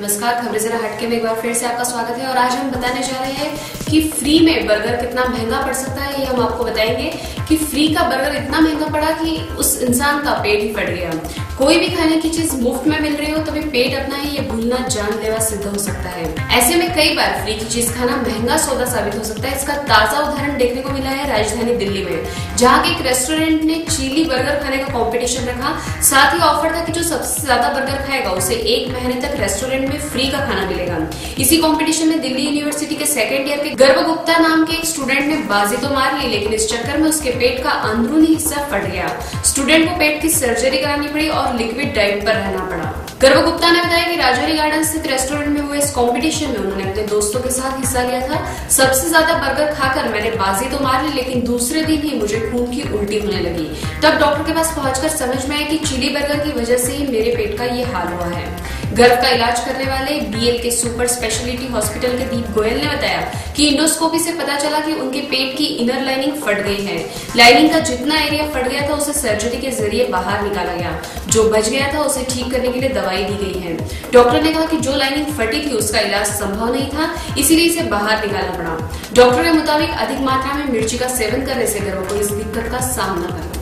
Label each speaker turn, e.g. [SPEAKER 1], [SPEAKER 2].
[SPEAKER 1] नमस्कार, खबरें जरा हटके में एक बार फिर से आपका स्वागत है और आज हम बताने जा रहे हैं कि फ्री में बर्गर कितना महँगा पड़ सकता है, ये हम आपको बताएँगे कि फ्री का बर्गर इतना महँगा पड़ा कि उस इंसान का पेट ही फट गया। कोई भी खाने की चीज़ मुफ़्त में मिल रही हो, तभी पेट अपना ही ये भूलना जानलेवा सिद्ध हो सकता है। ऐसे में कई बार फ्री की चीज़ खाना महँगा सौदा साबित हो सकता है। इसका ताज़ा उदाहरण देखने को मिला है राजधानी दिल्ली में, जहाँ के एक रेस्टोरेंट ने चिली बर्गर खाने का कॉम्पिटिशन रखा। साथ ही ऑफ़र था की जो सबसे ज़्यादा बर्गर खाएगा, उसे एक महीने तक रेस्टोरेंट में फ्री का खाना मिलेगा इसी कॉम्पिटिशन में दिल्ली यूनिवर्सिटी के सेकेंड ईयर के गर्भ गुप्ता नाम के एक स्टूडेंट ने बाजी तो मार ली, लेकिन इस चक्कर में उसके पेट का अंदरूनी हिस्सा फट गया। स्टूडेंट को पेट की सर्जरी करानी पड़ी और लिक्विड डाइट पर रहना पड़ा। गर्भ गुप्ता ने बताया कि राजौरी गार्डन स्थित रेस्टोरेंट में हुए इस कंपटीशन में उन्होंने अपने दोस्तों के साथ हिस्सा लिया था। सबसे ज़्यादा बर्गर खाकर मैंने बाजी तो मार ली, लेकिन दूसरे दिन ही मुझे खून की उल्टी होने लगी। तब डॉक्टर के पास पहुंचकर समझ में आया कि चिली बर्गर की वजह से ही मेरे पेट का ये हाल हुआ है। गर्भ का इलाज करने वाले बीएल के सुपर स्पेशलिटी हॉस्पिटल के दीप गोयल ने बताया कि इंडोस्कोपी से पता चला कि उनके पेट की इनर लाइनिंग फट गई है। लाइनिंग का जितना एरिया फट गया था, उसे सर्जरी के ज़रिए बाहर निकाला गया। जो बच गया था, उसे ठीक करने के लिए दवाई दी गई है। डॉक्टर ने कहा कि जो लाइनिंग फटी थी, उसका इलाज संभव नहीं था, इसीलिए इसे बाहर निकालना पड़ा। डॉक्टर के मुताबिक, अधिक मात्रा में मिर्ची का सेवन करने से गर्भों को इस दिक्कत का सामना करना